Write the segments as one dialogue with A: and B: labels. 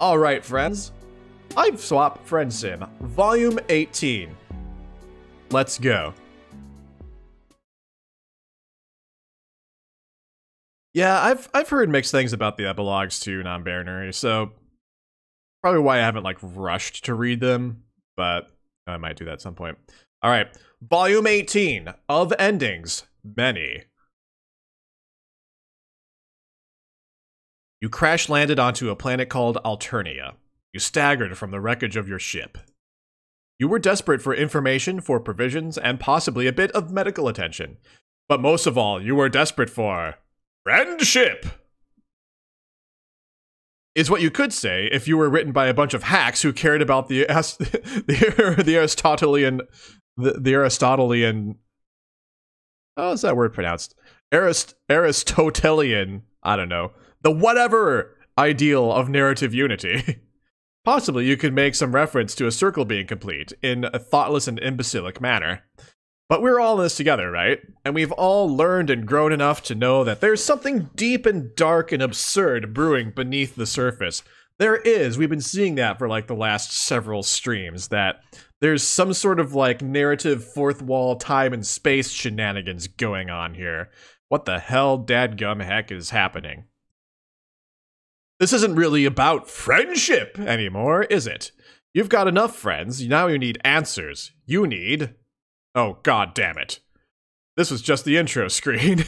A: All right, friends. Hiveswap Friendsim, Volume 18. Let's go. Yeah, I've I've heard mixed things about the epilogues to non-binary, so probably why I haven't like rushed to read them, but I might do that at some point. All right, Volume 18 of Endings, Many. You crash landed onto a planet called Alternia. You staggered from the wreckage of your ship. You were desperate for information, for provisions, and possibly a bit of medical attention. But most of all, you were desperate for friendship. Is what you could say if you were written by a bunch of hacks who cared about the the, the Aristotelian the, the Aristotelian how is that word pronounced? Arist Aristotelian, I don't know, the whatever ideal of narrative unity. Possibly you could make some reference to a circle being complete in a thoughtless and imbecilic manner. But we're all in this together, right? And we've all learned and grown enough to know that there's something deep and dark and absurd brewing beneath the surface. There is. We've been seeing that for like the last several streams, that there's some sort of like narrative fourth wall time and space shenanigans going on here. What the hell, dadgum heck, is happening? This isn't really about friendship anymore, is it? You've got enough friends, now you need answers. You need. Oh, god damn it. This was just the intro screen.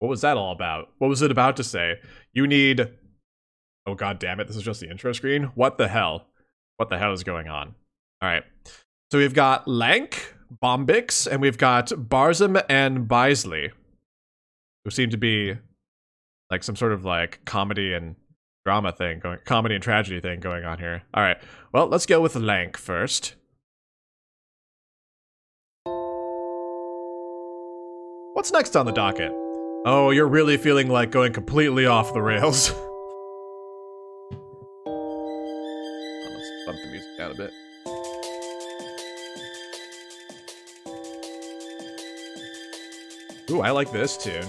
A: what was that all about? What was it about to say? You need. Oh, god damn it, this is just the intro screen? What the hell? What the hell is going on? Alright. So we've got Lanque, Bombyx, and we've got Barzum and Baizli who seem to be like some sort of like comedy and drama thing going comedy and tragedy thing going on here. All right. Well, let's go with Lanque first. What's next on the docket? Oh, you're really feeling like going completely off the rails. let's bump the music down a bit. Ooh, I like this tune.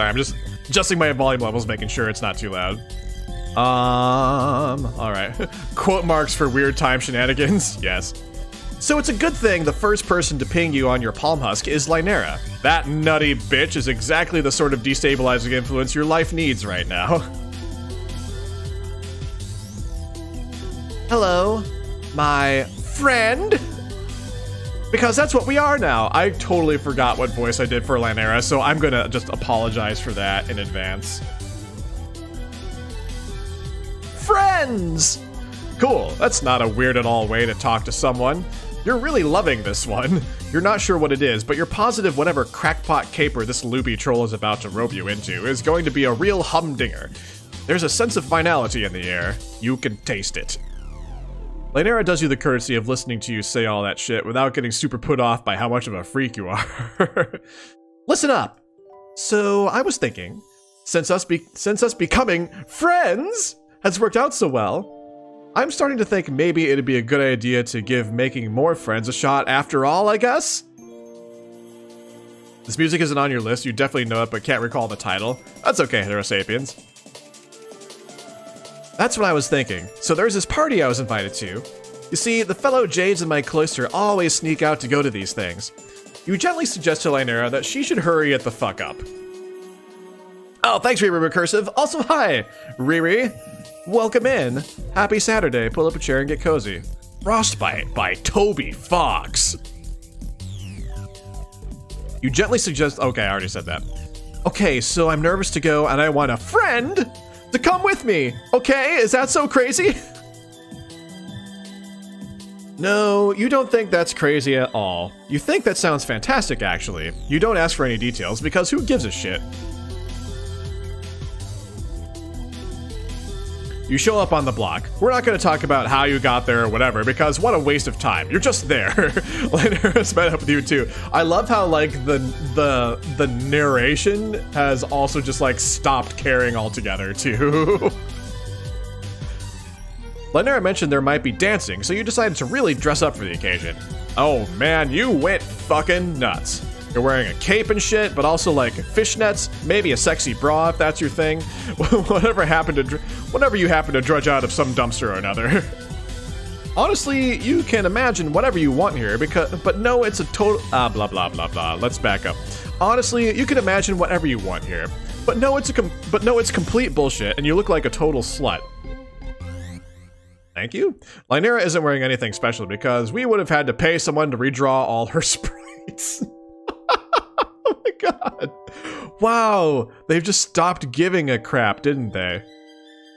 A: Sorry, I'm just adjusting my volume levels, making sure it's not too loud. Um, alright. Quote marks for weird time shenanigans? Yes. So it's a good thing the first person to ping you on your palm husk is Lynera. That nutty bitch is exactly the sort of destabilizing influence your life needs right now. Hello, my friend? Because that's what we are now. I totally forgot what voice I did for Lynera, so I'm gonna just apologize for that in advance. Friends! Cool, that's not a weird at all way to talk to someone. You're really loving this one. You're not sure what it is, but you're positive whatever crackpot caper this loopy troll is about to rope you into is going to be a real humdinger. There's a sense of finality in the air. You can taste it. Lynera does you the courtesy of listening to you say all that shit without getting super put off by how much of a freak you are. Listen up. So I was thinking, since us be since us becoming friends has worked out so well, I'm starting to think maybe it'd be a good idea to give making more friends a shot after all, I guess? This music isn't on your list, you definitely know it, but can't recall the title. That's okay, Heterosapiens. That's what I was thinking. So there's this party I was invited to. You see, the fellow Jades in my cloister always sneak out to go to these things. You gently suggest to Lynera that she should hurry it the fuck up. Oh, thanks, Riri Recursive. Also, hi, Riri. Welcome in. Happy Saturday. Pull up a chair and get cozy. Frostbite by Toby Fox. You gently suggest. Okay, I already said that. Okay, so I'm nervous to go and I want a friend to come with me. Okay, is that so crazy? No, you don't think that's crazy at all. You think that sounds fantastic, actually. You don't ask for any details because who gives a shit? You show up on the block. We're not going to talk about how you got there or whatever, because what a waste of time. You're just there. Lynera's met up with you too. I love how like the the the narration has also just like stopped caring altogether too. Lynera mentioned there might be dancing, so you decided to really dress up for the occasion. Oh man, you went fucking nuts. You're wearing a cape and shit, but also like fishnets, maybe a sexy bra if that's your thing. whatever happened to, dr- whatever you happen to drudge out of some dumpster or another. Honestly, you can imagine whatever you want here, because but no, it's a total ah blah blah blah blah. Let's back up. Honestly, you can imagine whatever you want here, but no, it's a com- but no, it's complete bullshit, and you look like a total slut. Thank you. Lynera isn't wearing anything special because we would have had to pay someone to redraw all her sprites. oh my god. Wow, they've just stopped giving a crap, didn't they?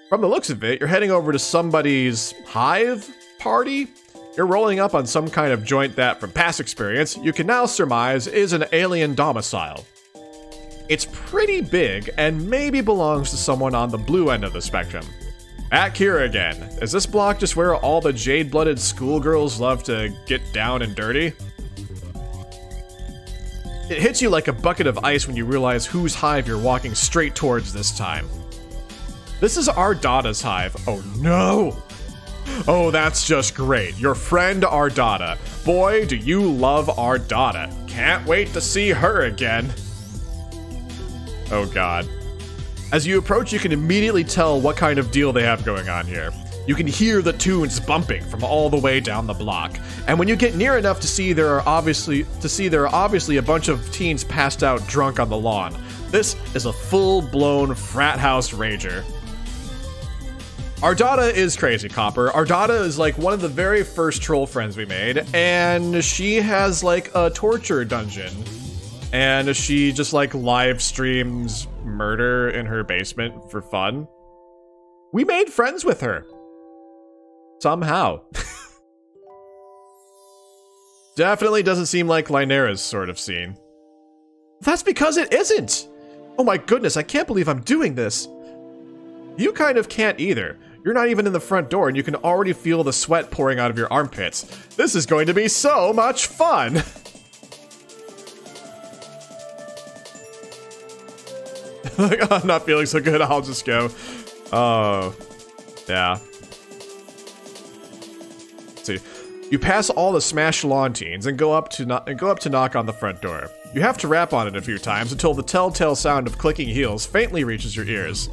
A: From the looks of it, you're heading over to somebody's hive party? You're rolling up on some kind of joint that, from past experience, you can now surmise is an alien domicile. It's pretty big and maybe belongs to someone on the blue end of the spectrum. Back here again. Is this block just where all the jade blooded schoolgirls love to get down and dirty? It hits you like a bucket of ice when you realize whose hive you're walking straight towards this time. This is Ardata's hive. Oh no! Oh, that's just great. Your friend Ardata. Boy, do you love Ardata. Can't wait to see her again. Oh god. As you approach, you can immediately tell what kind of deal they have going on here. You can hear the tunes bumping from all the way down the block. And when you get near enough to see there are obviously to see there are obviously a bunch of teens passed out drunk on the lawn. This is a full-blown frat house rager. Ardata is crazy, Copper. Ardata is like one of the very first troll friends we made, and she has like a torture dungeon and she just like live streams murder in her basement for fun. We made friends with her. Somehow. Definitely doesn't seem like Lynera's sort of scene. That's because it isn't! Oh my goodness, I can't believe I'm doing this. You kind of can't either. You're not even in the front door and you can already feel the sweat pouring out of your armpits. This is going to be so much fun! like, I'm not feeling so good. I'll just go. Oh, yeah. See, you pass all the smashed lawn teens and go up to no- and go up to knock on the front door. You have to rap on it a few times until the telltale sound of clicking heels faintly reaches your ears.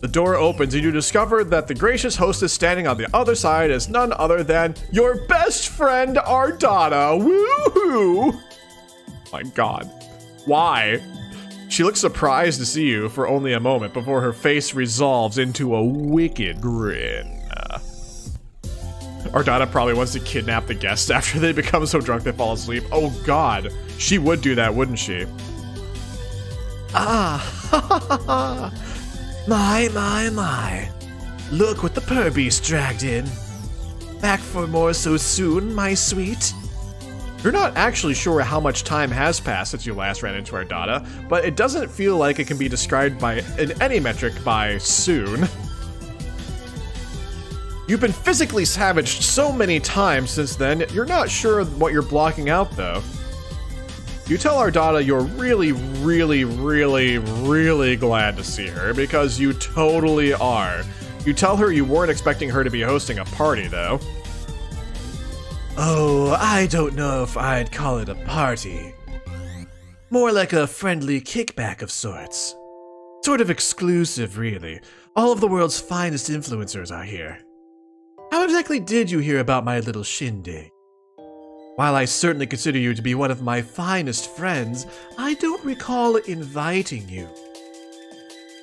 A: The door opens and you discover that the gracious hostess standing on the other side is none other than your best friend Ardata. Woohoo! My god. Why? She looks surprised to see you for only a moment before her face resolves into a wicked grin. Ardata probably wants to kidnap the guests after they become so drunk they fall asleep. Oh god, she would do that, wouldn't she? Ah, ha ha ha! my, my, my. Look what the Purrbeast dragged in. Back for more so soon, my sweet. You're not actually sure how much time has passed since you last ran into Ardata, but it doesn't feel like it can be described by in any metric by soon. You've been physically savaged so many times since then, you're not sure what you're blocking out though. You tell Ardata you're really, really, really, really glad to see her, because you totally are. You tell her you weren't expecting her to be hosting a party though. Oh, I don't know if I'd call it a party. More like a friendly kickback of sorts. Sort of exclusive, really. All of the world's finest influencers are here. How exactly did you hear about my little shindig? While I certainly consider you to be one of my finest friends, I don't recall inviting you.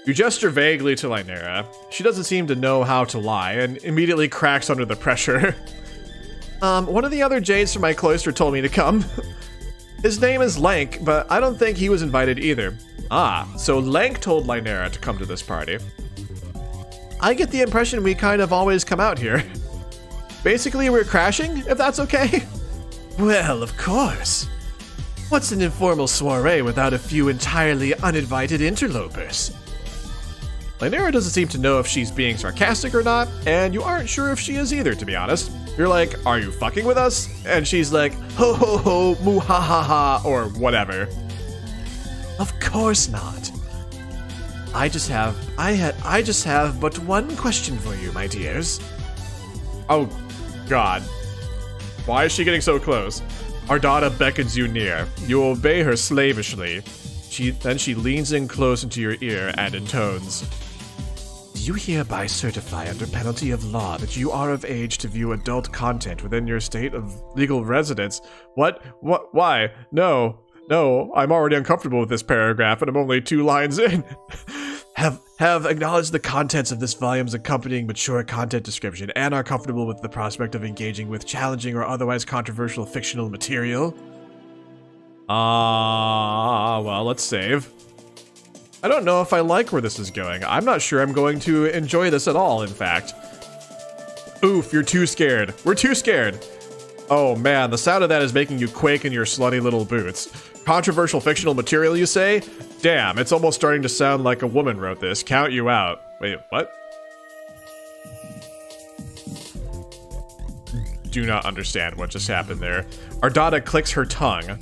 A: You gesture vaguely to Lynera. She doesn't seem to know how to lie and immediately cracks under the pressure. Um, one of the other Jades from my cloister told me to come. His name is Lanque, but I don't think he was invited either. Ah, so Lanque told Lynera to come to this party. I get the impression we kind of always come out here. Basically, we're crashing, if that's okay? Well, of course. What's an informal soiree without a few entirely uninvited interlopers? Lynera doesn't seem to know if she's being sarcastic or not, and you aren't sure if she is either, to be honest. You're like, are you fucking with us? And she's like, ho ho ho, moo ha ha ha, or whatever. Of course not. I just have I had I just have but one question for you, my dears. Oh god. Why is she getting so close? Ardata beckons you near. You obey her slavishly. She then she leans in close into your ear and intones. Do you hereby certify under penalty of law that you are of age to view adult content within your state of legal residence? What? What? Why? No. No, I'm already uncomfortable with this paragraph and I'm only two lines in. have have acknowledged the contents of this volume's accompanying mature content description and are comfortable with the prospect of engaging with challenging or otherwise controversial fictional material. Ah, uh, well, let's save. I don't know if I like where this is going. I'm not sure I'm going to enjoy this at all, in fact. Oof, you're too scared. We're too scared. Oh man, the sound of that is making you quake in your slutty little boots. Controversial fictional material, you say? Damn, it's almost starting to sound like a woman wrote this. Count you out. Wait, what? Do not understand what just happened there. Ardata clicks her tongue.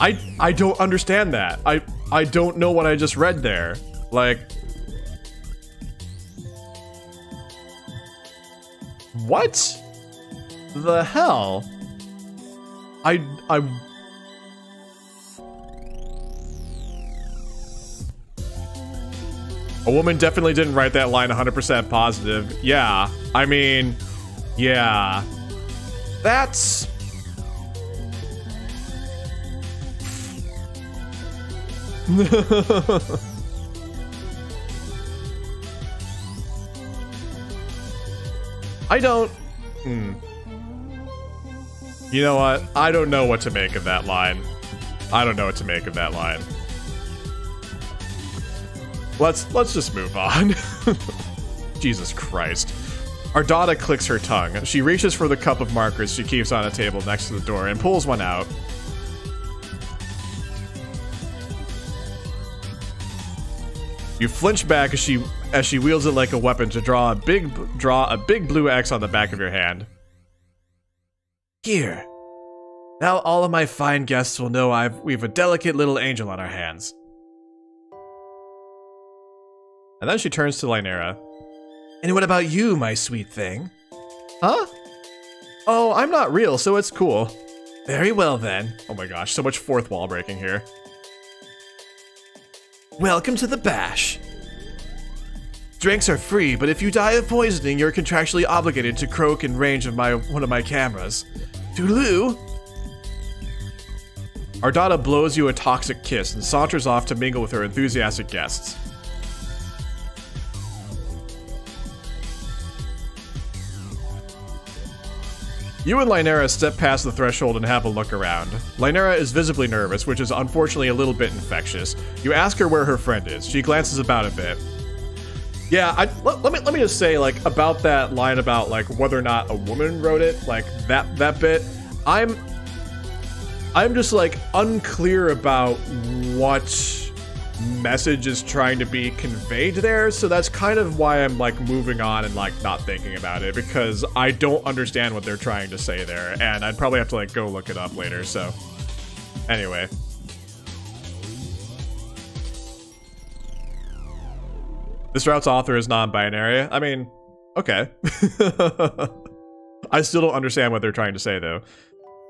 A: I I don't understand that. I I don't know what I just read there. Like What? The hell? I I A woman definitely didn't write that line 100% positive. Yeah, I mean, yeah. That's... I don't... Hmm. You know what? I don't know what to make of that line. I don't know what to make of that line. Let's let's just move on. Jesus Christ. Ardata clicks her tongue. She reaches for the cup of markers she keeps on a table next to the door and pulls one out. You flinch back as she as she wields it like a weapon to draw a big draw a big blue X on the back of your hand. Here. Now all of my fine guests will know I've we've a delicate little angel on our hands. And then she turns to Lynera. And what about you, my sweet thing? Huh? Oh, I'm not real, so it's cool. Very well then. Oh my gosh, so much fourth wall breaking here. Welcome to the bash. Drinks are free, but if you die of poisoning, you're contractually obligated to croak in range of my one of my cameras. Toodaloo! Ardata blows you a toxic kiss and saunters off to mingle with her enthusiastic guests. You and Lynera step past the threshold and have a look around. Lynera is visibly nervous, which is unfortunately a little bit infectious. You ask her where her friend is. She glances about a bit. Yeah, I, let, let, me let me just say like about that line about like whether or not a woman wrote it, like that that bit. I'm I'm just like unclear about what message is trying to be conveyed there. So that's kind of why I'm like moving on and like not thinking about it because I don't understand what they're trying to say there. And I'd probably have to like go look it up later. So anyway. This route's author is non-binary. I mean, okay. I still don't understand what they're trying to say though.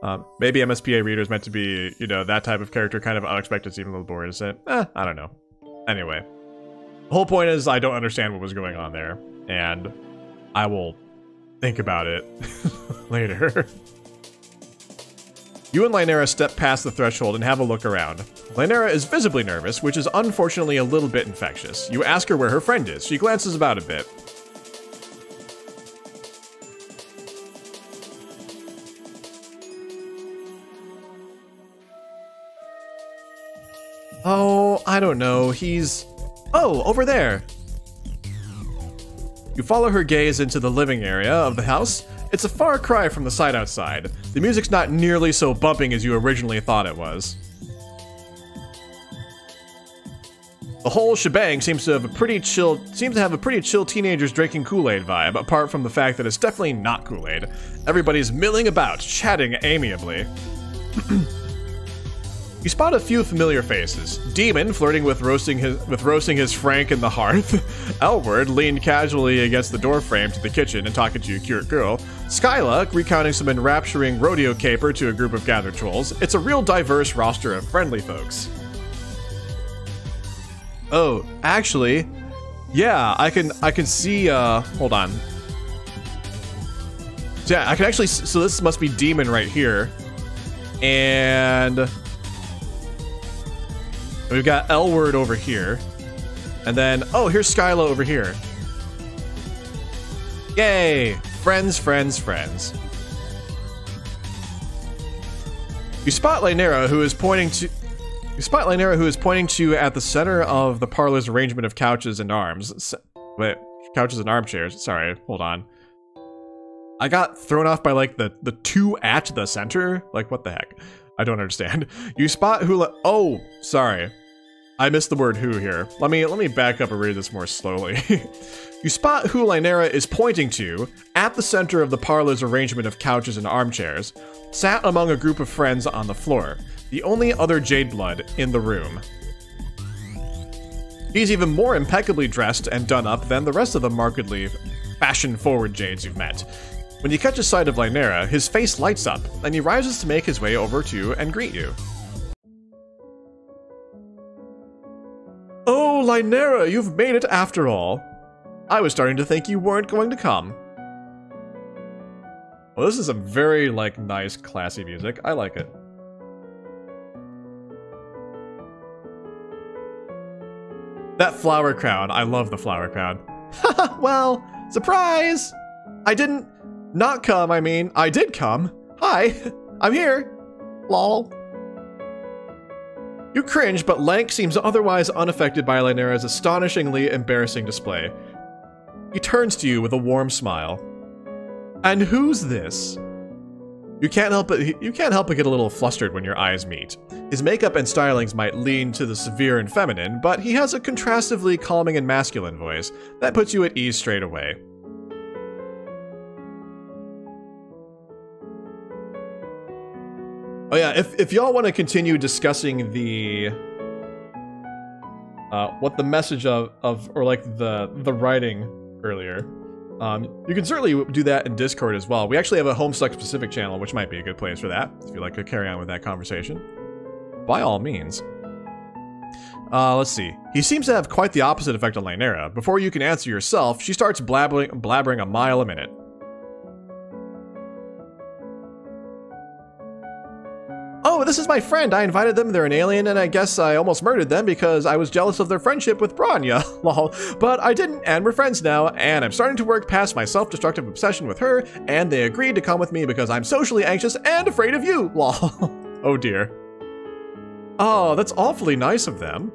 A: Um, maybe MSPA reader is meant to be, you know, that type of character, kind of unexpected, even a little more innocent. Eh, I don't know. Anyway, the whole point is I don't understand what was going on there, and I will think about it later. You and Lynera step past the threshold and have a look around. Lynera is visibly nervous, which is unfortunately a little bit infectious. You ask her where her friend is. She glances about a bit. Oh, I don't know. He's... Oh, over there. You follow her gaze into the living area of the house. It's a far cry from the side outside. The music's not nearly so bumping as you originally thought it was. The whole shebang seems to have a pretty chill seems to have a pretty chill teenagers drinking Kool-Aid vibe, apart from the fact that it's definitely not Kool-Aid. Everybody's milling about, chatting amiably. You spot a few familiar faces. Diemen flirting with roasting his with roasting his Frank in the hearth. Elwurd leaned casually against the doorframe to the kitchen and talking to a cute girl. Skylla recounting some enrapturing rodeo caper to a group of gathered trolls. It's a real diverse roster of friendly folks. Oh, actually, yeah, I can I can see. Uh, hold on. Yeah, I can actually. So this must be Diemen right here, and we've got Elwurd over here, and then oh, here's Skylla over here. Yay! Friends, friends, friends. You spot Lynera, who is pointing to you spot Lynera, who is pointing to at the center of the parlor's arrangement of couches and arms. Wait, couches and armchairs. Sorry, hold on. I got thrown off by like the the two at the center. Like what the heck? I don't understand. You spot Hula. Oh, sorry. I missed the word who here. Let me let me back up and read this more slowly. you spot who Lynera is pointing to at the center of the parlor's arrangement of couches and armchairs, sat among a group of friends on the floor the only other Jade Blood in the room. He's even more impeccably dressed and done up than the rest of the markedly fashion-forward Jades you've met. When you catch a sight of Lynera, his face lights up, and he rises to make his way over to you and greet you. Lynera, you've made it after all. I was starting to think you weren't going to come. Well, this is some very, like, nice, classy music. I like it. That flower crown. I love the flower crown. well, surprise! I didn't not come, I mean. I did come. Hi, I'm here. Lol. You cringe, but Lanque seems otherwise unaffected by Lynera's astonishingly embarrassing display. He turns to you with a warm smile. And who's this? You can't help but you can't help but get a little flustered when your eyes meet. His makeup and stylings might lean to the severe and feminine, but he has a contrastively calming and masculine voice that puts you at ease straight away. Oh yeah, if, if y'all want to continue discussing the uh, what the message of, of or like the the writing earlier, um, you can certainly do that in Discord as well. We actually have a Homestuck specific channel, which might be a good place for that, if you'd like to carry on with that conversation. By all means. Uh, let's see. He seems to have quite the opposite effect on Lynera. Before you can answer yourself, she starts blabbering, blabbering a mile a minute. This is my friend. I invited them. They're an alien, and I guess I almost murdered them because I was jealous of their friendship with Bronya. Lol. But I didn't, and we're friends now, and I'm starting to work past my self-destructive obsession with her, and they agreed to come with me because I'm socially anxious and afraid of you. Lol. oh dear. Oh, that's awfully nice of them.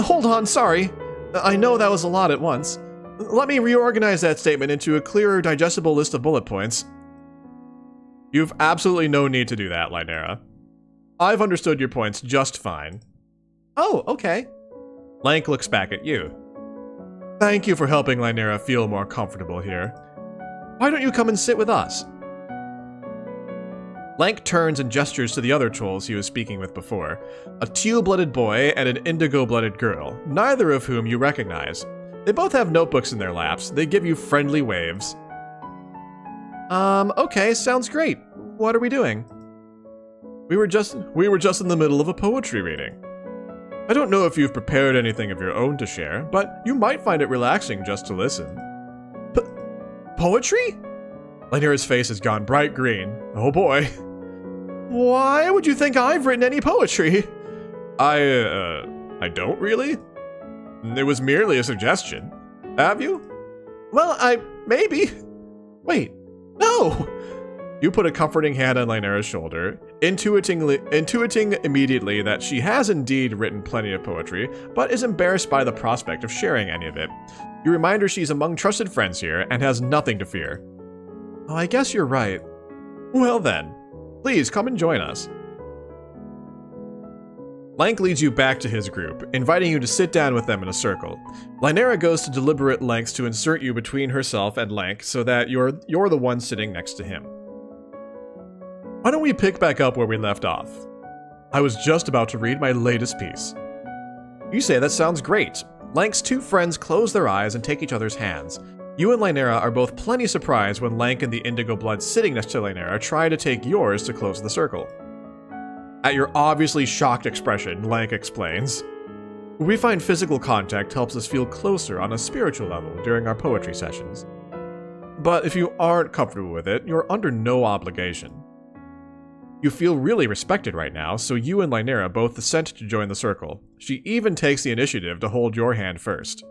A: Hold on, sorry. I know that was a lot at once. Let me reorganize that statement into a clearer, digestible list of bullet points. You've absolutely no need to do that, Lynera. I've understood your points just fine. Oh, okay. Lanque looks back at you. Thank you for helping Lynera feel more comfortable here. Why don't you come and sit with us? Lanque turns and gestures to the other trolls he was speaking with before a teal blooded boy and an indigo blooded girl, neither of whom you recognize. They both have notebooks in their laps, they give you friendly waves. Um, okay, sounds great. What are we doing? We were just we were just in the middle of a poetry reading. I don't know if you've prepared anything of your own to share, but you might find it relaxing just to listen. P poetry? Lynera's face has gone bright green. Oh boy. Why would you think I've written any poetry? I, uh, I don't really. It was merely a suggestion. Have you? Well, I, maybe. Wait, no! You put a comforting hand on Lynera's shoulder, intuiting, intuiting immediately that she has indeed written plenty of poetry, but is embarrassed by the prospect of sharing any of it. You remind her she's among trusted friends here and has nothing to fear. Oh, I guess you're right. Well then, please come and join us. Lanque leads you back to his group, inviting you to sit down with them in a circle. Lynera goes to deliberate lengths to insert you between herself and Lanque so that you're, you're the one sitting next to him. Why don't we pick back up where we left off? I was just about to read my latest piece. You say that sounds great. Lanque's two friends close their eyes and take each other's hands. You and Lynera are both plenty surprised when Lanque and the Indigo Blood sitting next to Lynera try to take yours to close the circle. At your obviously shocked expression, Lanque explains. We find physical contact helps us feel closer on a spiritual level during our poetry sessions. But if you aren't comfortable with it, you're under no obligation. You feel really respected right now, so you and Lynera both assent to join the circle. She even takes the initiative to hold your hand first.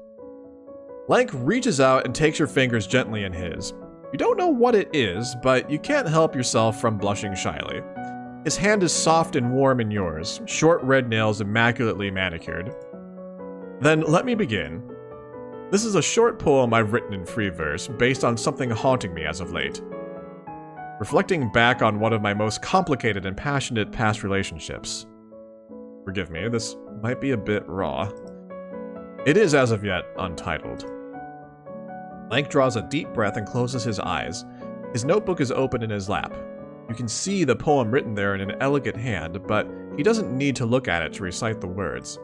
A: Lanque reaches out and takes your fingers gently in his. You don't know what it is, but you can't help yourself from blushing shyly. His hand is soft and warm in yours, short red nails immaculately manicured. Then let me begin. This is a short poem I've written in free verse based on something haunting me as of late. Reflecting back on one of my most complicated and passionate past relationships. Forgive me, this might be a bit raw. It is as of yet untitled. Lanque draws a deep breath and closes his eyes. His notebook is open in his lap. You can see the poem written there in an elegant hand, but he doesn't need to look at it to recite the words.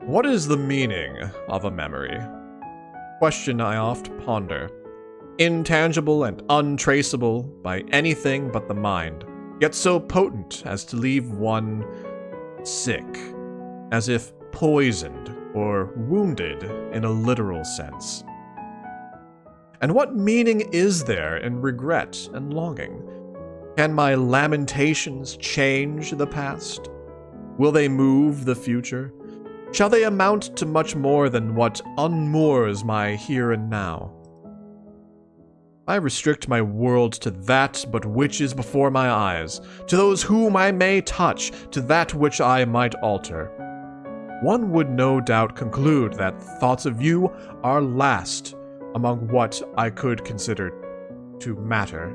A: What is the meaning of a memory? Question I oft ponder. Intangible and untraceable by anything but the mind, yet so potent as to leave one sick, as if poisoned or wounded in a literal sense. And what meaning is there in regret and longing? Can my lamentations change the past? Will they move the future? Shall they amount to much more than what unmoors my here and now? I restrict my world to that but which is before my eyes, to those whom I may touch, to that which I might alter. One would no doubt conclude that thoughts of you are last among what I could consider to matter.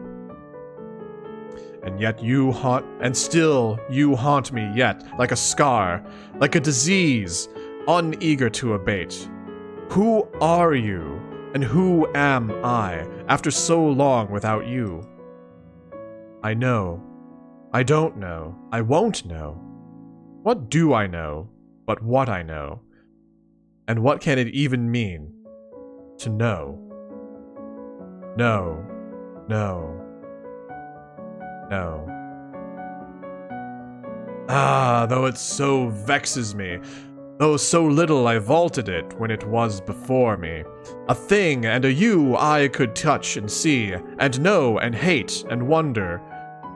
A: And yet you haunt, and still you haunt me yet, like a scar, like a disease, uneager to abate. Who are you, and who am I, after so long without you? I know. I don't know. I won't know. What do I know, but what I know? And what can it even mean to know? No, no, no. Ah, though it so vexes me, though so little I vaulted it when it was before me. A thing and a you I could touch and see, and know and hate and wonder,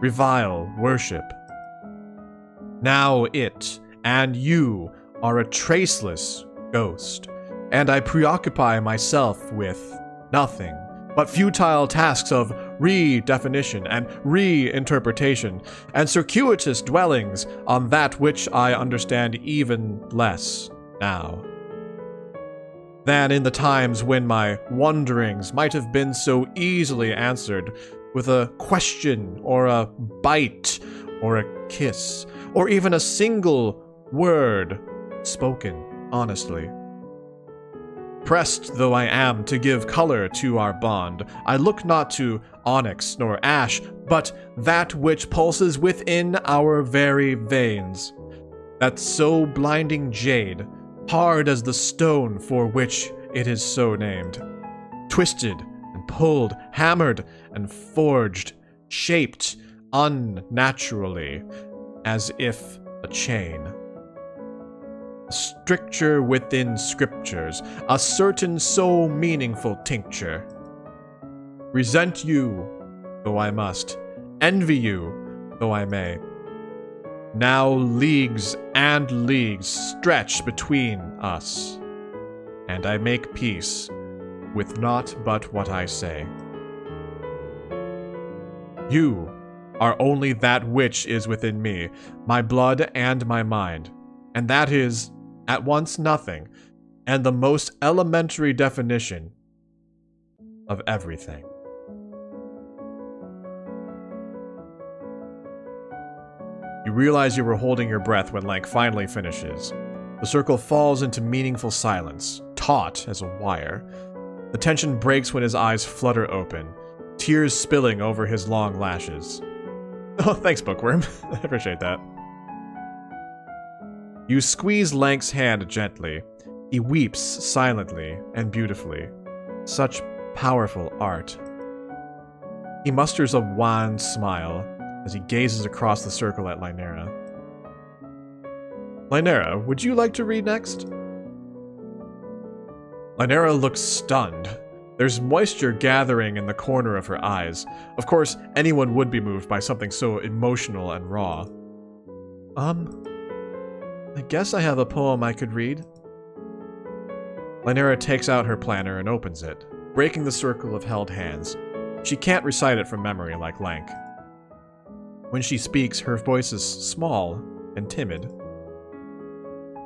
A: revile, worship. Now it and you are a traceless ghost, and I preoccupy myself with nothing but futile tasks of redefinition and reinterpretation, and circuitous dwellings on that which I understand even less now. Than in the times when my wonderings might have been so easily answered with a question or a bite or a kiss, or even a single word spoken honestly. Pressed though I am to give color to our bond, I look not to onyx nor ash, but that which pulses within our very veins. That so blinding jade, hard as the stone for which it is so named. Twisted and pulled, hammered and forged, shaped unnaturally, as if a chain stricture within scriptures, a certain so meaningful tincture. Resent you, though I must, envy you, though I may. Now leagues and leagues stretch between us, and I make peace with naught but what I say. You are only that which is within me, my blood and my mind, and that is at once nothing, and the most elementary definition of everything. You realize you were holding your breath when Lanque finally finishes. The circle falls into meaningful silence, taut as a wire. The tension breaks when his eyes flutter open, tears spilling over his long lashes. Oh, thanks, Bookworm. I appreciate that. You squeeze Lanque's hand gently. He weeps silently and beautifully. Such powerful art. He musters a wan smile as he gazes across the circle at Lynera. Lynera, would you like to read next? Lynera looks stunned. There's moisture gathering in the corner of her eyes. Of course, anyone would be moved by something so emotional and raw. Um, I guess I have a poem I could read. Lynera takes out her planner and opens it, breaking the circle of held hands. She can't recite it from memory like Lanque. When she speaks, her voice is small and timid.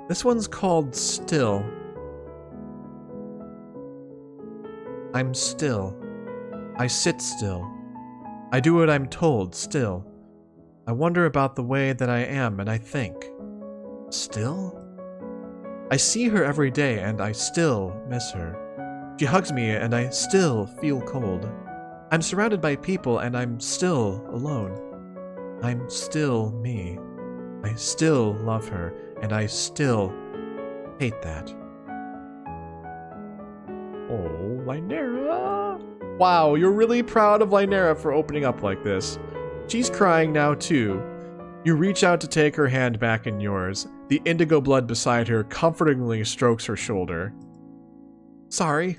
A: This one's called Still. I'm still. I sit still. I do what I'm told still. I wonder about the way that I am and I think. Still? I see her every day and I still miss her. She hugs me and I still feel cold. I'm surrounded by people and I'm still alone. I'm still me. I still love her and I still hate that. Oh, Lynera! Wow, you're really proud of Lynera for opening up like this. She's crying now too. You reach out to take her hand back in yours. The indigo blood beside her comfortingly strokes her shoulder. Sorry.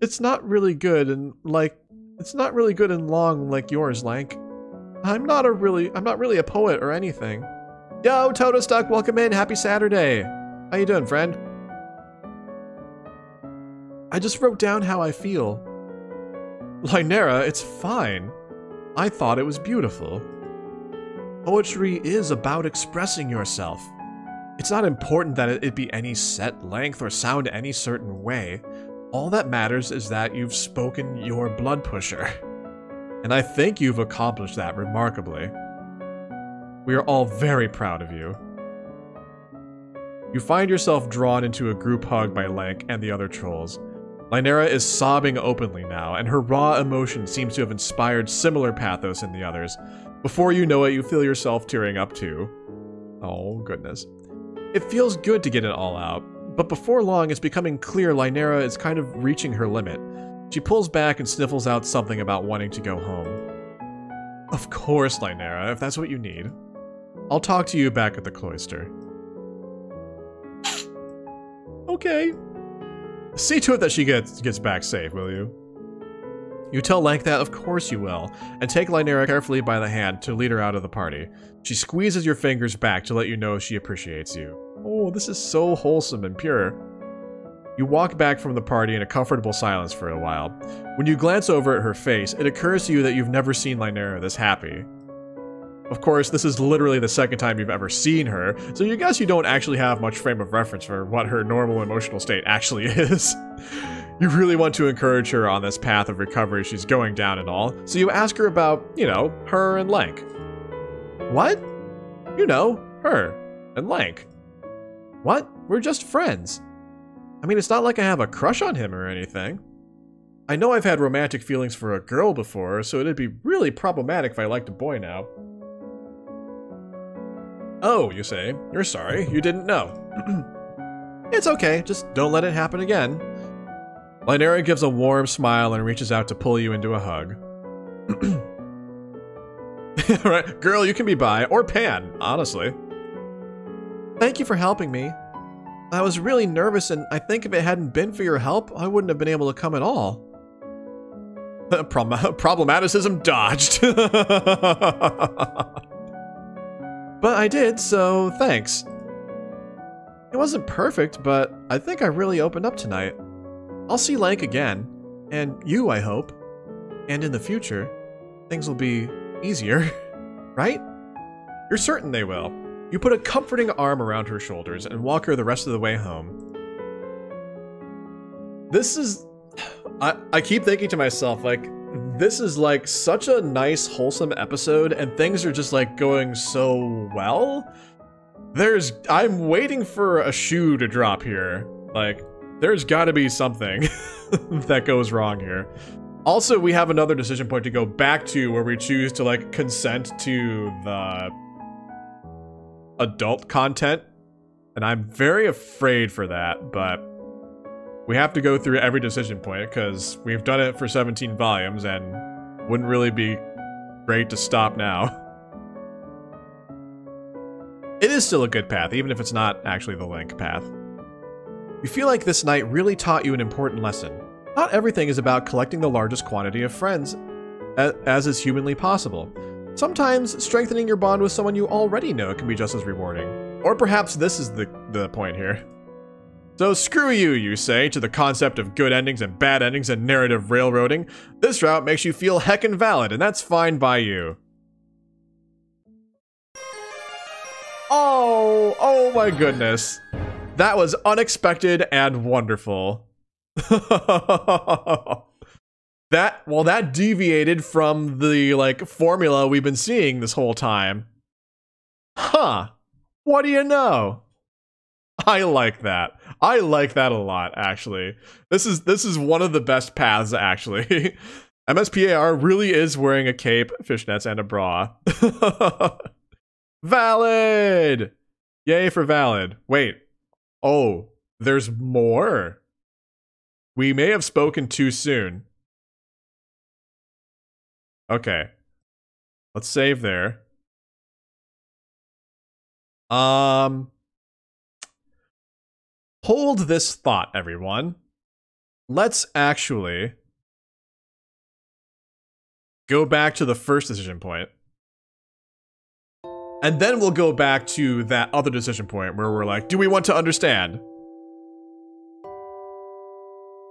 A: It's not really good and like it's not really good and long like yours, Lanque. I'm not a really I'm not really a poet or anything. Yo, Toto Stuck, welcome in. Happy Saturday. How you doing, friend? I just wrote down how I feel. Lynera, it's fine. I thought it was beautiful. Poetry is about expressing yourself. It's not important that it be any set length or sound any certain way. All that matters is that you've spoken your blood pusher. And I think you've accomplished that remarkably. We are all very proud of you. You find yourself drawn into a group hug by Lank and the other trolls. Lynera is sobbing openly now, and her raw emotion seems to have inspired similar pathos in the others. Before you know it, you feel yourself tearing up too. Oh, goodness. It feels good to get it all out, but before long it's becoming clear Lynera is kind of reaching her limit. She pulls back and sniffles out something about wanting to go home. Of course, Lynera, if that's what you need. I'll talk to you back at the cloister. okay. See to it that she gets gets back safe, will you? You tell Lanque that of course you will, and take Lynera carefully by the hand to lead her out of the party. She squeezes your fingers back to let you know she appreciates you. Oh, this is so wholesome and pure. You walk back from the party in a comfortable silence for a while. When you glance over at her face, it occurs to you that you've never seen Lynera this happy. Of course, this is literally the second time you've ever seen her, so you guess you don't actually have much frame of reference for what her normal emotional state actually is. You really want to encourage her on this path of recovery she's going down and all, so you ask her about, you know, her and Lanque. What? You know, her and Lanque. What? We're just friends. I mean, it's not like I have a crush on him or anything. I know I've had romantic feelings for a girl before, so it'd be really problematic if I liked a boy now. Oh, you say. You're sorry. You didn't know. it's okay. Just don't let it happen again. Lynera gives a warm smile and reaches out to pull you into a hug. right, girl, you can be by, or Pan, honestly. Thank you for helping me. I was really nervous, and I think if it hadn't been for your help, I wouldn't have been able to come at all. Problem problematicism dodged. But I did, so thanks. It wasn't perfect, but I think I really opened up tonight. I'll see Lanque again, and you, I hope. And in the future, things will be easier, right? You're certain they will. You put a comforting arm around her shoulders and walk her the rest of the way home. This is... I, I keep thinking to myself, like, this is like such a nice, wholesome episode, and things are just like going so well. There's, I'm waiting for a shoe to drop here. Like, there's gotta be something that goes wrong here. Also, we have another decision point to go back to where we choose to like consent to the adult content. And I'm very afraid for that, but we have to go through every decision point because we've done it for 17 volumes and wouldn't really be great to stop now. It is still a good path, even if it's not actually the Link path. You feel like this night really taught you an important lesson. Not everything is about collecting the largest quantity of friends, as is humanly possible. Sometimes strengthening your bond with someone you already know can be just as rewarding. Or perhaps this is the, the point here. So screw you, you say, to the concept of good endings and bad endings and narrative railroading. This route makes you feel heckin' valid, and that's fine by you. Oh, oh my goodness. That was unexpected and wonderful. that, well, that deviated from the, like, formula we've been seeing this whole time. Huh. What do you know? I like that. I like that a lot, actually. This is this is one of the best paths, actually. MSPAR really is wearing a cape, fishnets, and a bra. Valid! Yay for valid. Wait. Oh, there's more. We may have spoken too soon. Okay. Let's save there. Um Hold this thought, everyone. Let's actually go back to the first decision point. And then we'll go back to that other decision point where we're like, do we want to understand?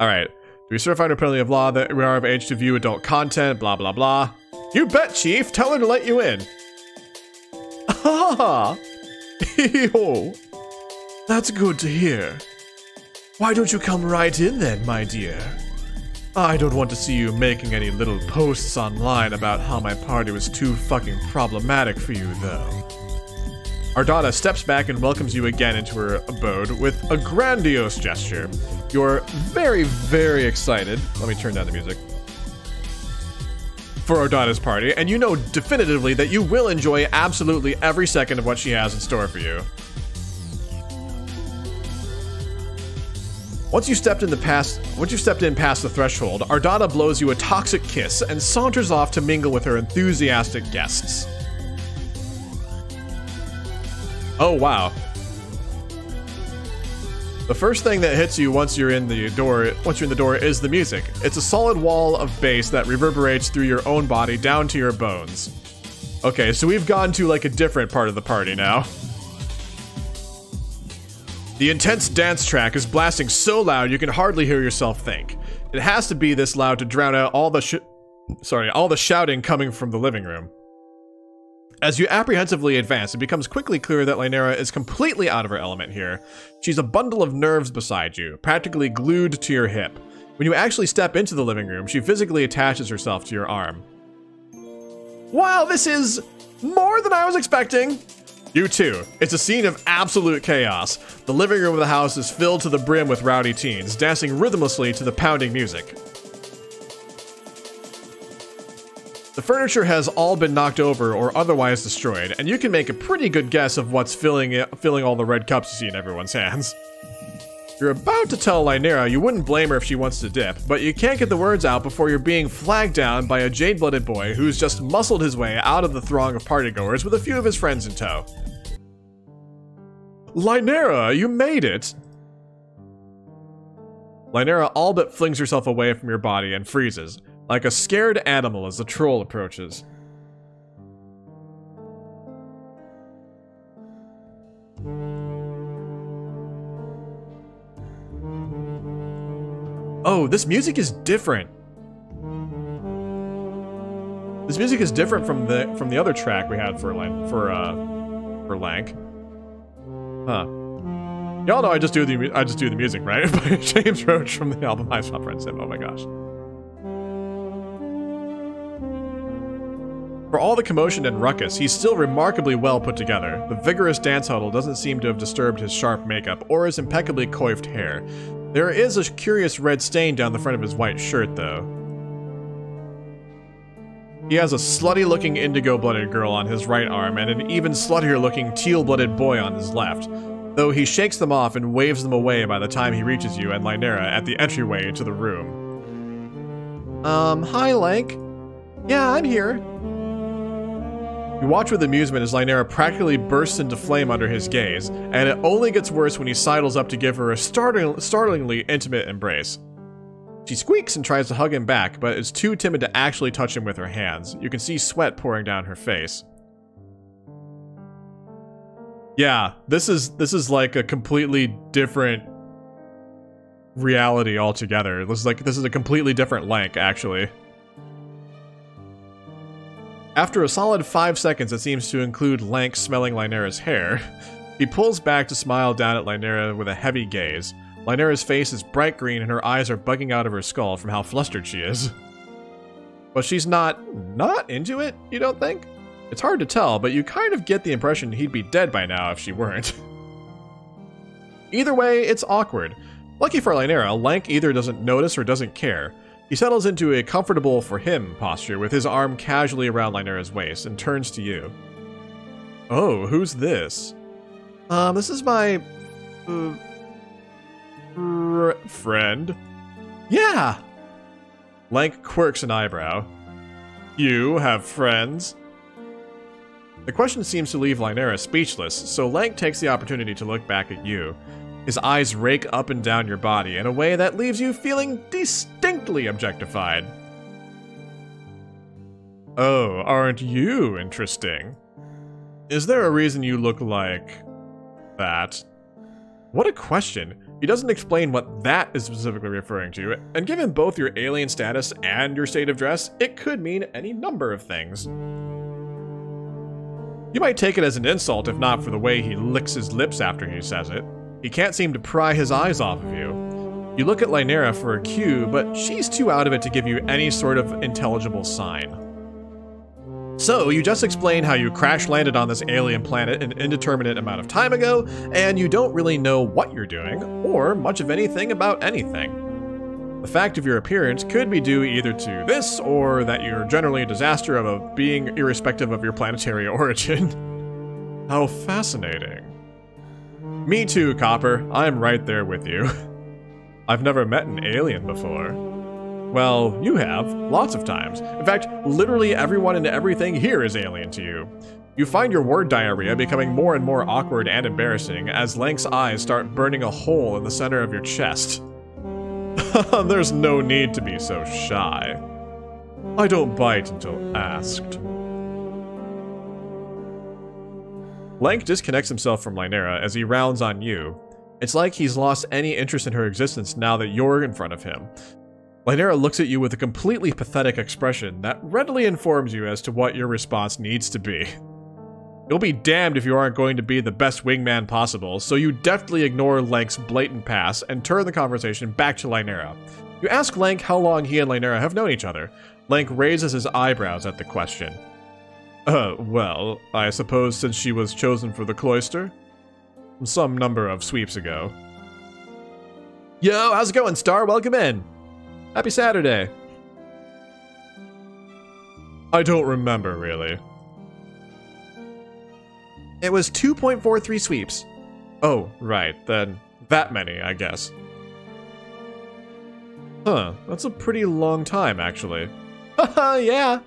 A: Alright. Do we certify under penalty of law that we are of age to view adult content? Blah, blah, blah. You bet, Chief. Tell her to let you in. Ah! That's good to hear. Why don't you come right in then, my dear? I don't want to see you making any little posts online about how my party was too fucking problematic for you, though. Ardata steps back and welcomes you again into her abode with a grandiose gesture. You're very, very excited. Let me turn down the music. For Ardata's party, and you know definitively that you will enjoy absolutely every second of what she has in store for you. Once you stepped in the past, once you stepped in past the threshold, Ardata blows you a toxic kiss and saunters off to mingle with her enthusiastic guests. Oh wow. The first thing that hits you once you're in the door, once you're in the door, is the music. It's a solid wall of bass that reverberates through your own body down to your bones. Okay, so we've gone to like a different part of the party now. The intense dance track is blasting so loud you can hardly hear yourself think. It has to be this loud to drown out all the sorry, all the shouting coming from the living room. As you apprehensively advance, it becomes quickly clear that Lynera is completely out of her element here. She's a bundle of nerves beside you, practically glued to your hip. When you actually step into the living room, she physically attaches herself to your arm. Wow, this is more than I was expecting! You too. It's a scene of absolute chaos. The living room of the house is filled to the brim with rowdy teens, dancing rhythmlessly to the pounding music. The furniture has all been knocked over or otherwise destroyed, and you can make a pretty good guess of what's filling it, filling all the red cups you see in everyone's hands. You're about to tell Lynera you wouldn't blame her if she wants to dip, but you can't get the words out before you're being flagged down by a jade-blooded boy who's just muscled his way out of the throng of partygoers with a few of his friends in tow. Lynera, you made it! Lynera all but flings herself away from your body and freezes, like a scared animal as the troll approaches. Oh, this music is different. This music is different from the from the other track we had for Lanque, for uh for Lanque. Huh. Y'all know I just do the I just do the music, right? By James Roach from the album I Saw Friends Oh my gosh. For all the commotion and ruckus, he's still remarkably well put together. The vigorous dance huddle doesn't seem to have disturbed his sharp makeup or his impeccably coiffed hair. There is a curious red stain down the front of his white shirt, though. He has a slutty looking indigo blooded girl on his right arm and an even sluttier looking teal blooded boy on his left, though he shakes them off and waves them away by the time he reaches you and Lynera at the entryway to the room. Um, hi, Lanque. Yeah, I'm here. You watch with amusement as Lynera practically bursts into flame under his gaze, and it only gets worse when he sidles up to give her a startling, startlingly intimate embrace. She squeaks and tries to hug him back, but is too timid to actually touch him with her hands. You can see sweat pouring down her face. Yeah, this is this is like a completely different reality altogether. This is like this is a completely different Lanque, actually. After a solid five seconds that seems to include Lanque smelling Lynera's hair, he pulls back to smile down at Lynera with a heavy gaze. Lynera's face is bright green and her eyes are bugging out of her skull from how flustered she is. But she's not not into it, you don't think? It's hard to tell, but you kind of get the impression he'd be dead by now if she weren't. either way, it's awkward. Lucky for Lynera, Lanque either doesn't notice or doesn't care. He settles into a comfortable for him posture with his arm casually around Lynera's waist and turns to you. Oh, who's this? Um, this is my uh, fr- friend. Yeah. Lanque quirks an eyebrow. You have friends? The question seems to leave Lynera speechless, so Lanque takes the opportunity to look back at you. His eyes rake up and down your body in a way that leaves you feeling distinctly objectified. Oh, aren't you interesting? Is there a reason you look like that? What a question. He doesn't explain what that is specifically referring to, and given both your alien status and your state of dress, it could mean any number of things. You might take it as an insult if not for the way he licks his lips after he says it. He can't seem to pry his eyes off of you. You look at Lynera for a cue, but she's too out of it to give you any sort of intelligible sign. So, you just explained how you crash landed on this alien planet an indeterminate amount of time ago, and you don't really know what you're doing, or much of anything about anything. The fact of your appearance could be due either to this, or that you're generally a disaster of a being irrespective of your planetary origin. how fascinating. Me too, Copper. I'm right there with you. I've never met an alien before. Well, you have, lots of times. In fact, literally everyone and everything here is alien to you. You find your word diarrhea becoming more and more awkward and embarrassing as Lanque's eyes start burning a hole in the center of your chest. There's no need to be so shy. I don't bite until asked. Lanque disconnects himself from Lynera as he rounds on you. It's like he's lost any interest in her existence now that you're in front of him, Lynera looks at you with a completely pathetic expression that readily informs you as to what your response needs to be. You'll be damned if you aren't going to be the best wingman possible, so you deftly ignore Lanque's blatant pass and turn the conversation back to Lynera. You ask Lanque how long he and Lynera have known each other. Lanque raises his eyebrows at the question. Uh, well, I suppose since she was chosen for the cloister? Some number of sweeps ago. Yo, how's it going, Star? Welcome in. Happy Saturday. I don't remember, really. It was 2.43 sweeps. Oh, right, then that many, I guess. Huh, that's a pretty long time, actually. Haha, yeah.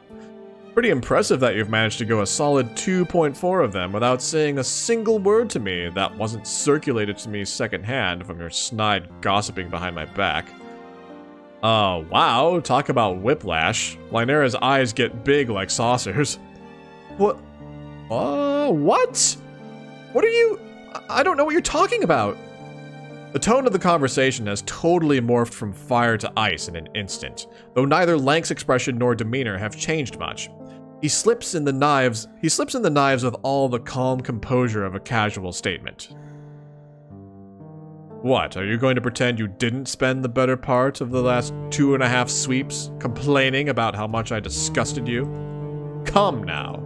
A: Pretty impressive that you've managed to go a solid 2.4 of them without saying a single word to me that wasn't circulated to me secondhand from your snide gossiping behind my back. Uh, wow, talk about whiplash. Lynera's eyes get big like saucers. What? Uh, what? What are you? I don't know what you're talking about. The tone of the conversation has totally morphed from fire to ice in an instant, though neither Lanque's expression nor demeanor have changed much. He slips in the knives, he slips in the knives with all the calm composure of a casual statement. What, are you going to pretend you didn't spend the better part of the last two and a half sweeps complaining about how much I disgusted you? Come now.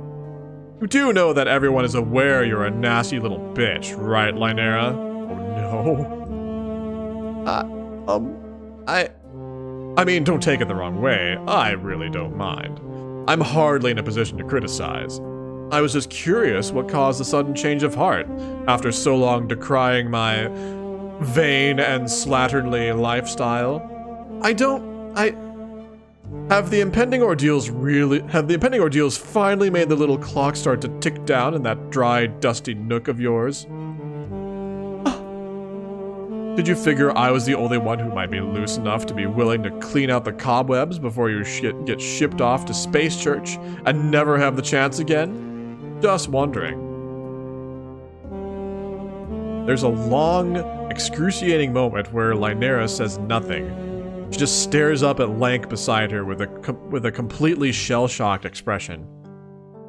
A: You do know that everyone is aware you're a nasty little bitch, right, Lynera? Oh no. Uh, um, I... I mean, don't take it the wrong way. I really don't mind. I'm hardly in a position to criticize. I was just curious what caused the sudden change of heart after so long decrying my vain and slatternly lifestyle. I don't. I. Have the impending ordeals really. Have the impending ordeals finally made the little clock start to tick down in that dry, dusty nook of yours? Ah. Did you figure I was the only one who might be loose enough to be willing to clean out the cobwebs before you sh get shipped off to Space Church and never have the chance again? Just wondering. There's a long, excruciating moment where Lynera says nothing. She just stares up at Lanque beside her with a with a completely shell-shocked expression.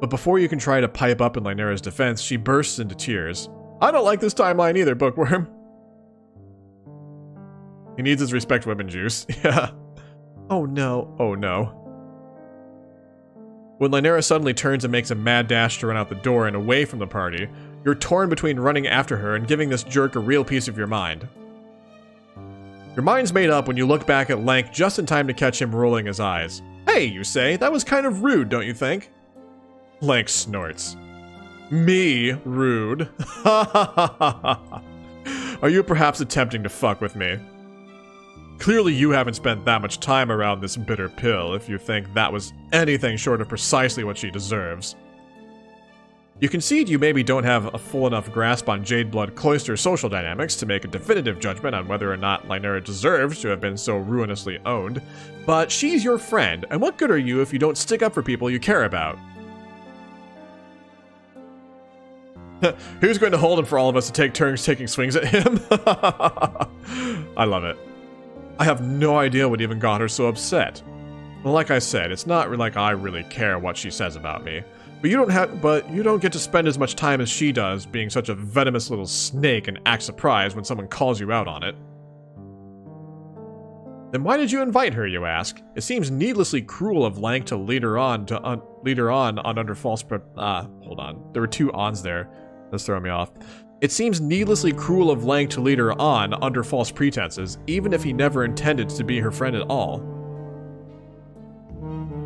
A: But before you can try to pipe up in Lynera's defense, she bursts into tears. I don't like this timeline either, Bookworm. He needs his respect women juice. yeah. Oh no. Oh no. When Lynera suddenly turns and makes a mad dash to run out the door and away from the party, you're torn between running after her and giving this jerk a real piece of your mind. Your mind's made up when you look back at Lanque just in time to catch him rolling his eyes. Hey, you say, that was kind of rude, don't you think? Lanque snorts. Me, rude. Are you perhaps attempting to fuck with me? Clearly you haven't spent that much time around this bitter pill if you think that was anything short of precisely what she deserves. You concede you maybe don't have a full enough grasp on Jadeblood Cloister social dynamics to make a definitive judgment on whether or not Lynera deserves to have been so ruinously owned, but she's your friend, and what good are you if you don't stick up for people you care about? Who's going to hold him for all of us to take turns taking swings at him? I love it. I have no idea what even got her so upset. Like I said, it's not like I really care what she says about me. But you don't have but you don't get to spend as much time as she does being such a venomous little snake and act surprised when someone calls you out on it. Then why did you invite her, you ask? It seems needlessly cruel of Lanque to lead her on to un lead her on on under false ah, uh, hold on. There were two ons there. That's throwing me off. It seems needlessly cruel of Lanque to lead her on under false pretenses, even if he never intended to be her friend at all.